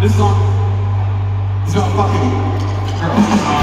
This song is about fucking girls.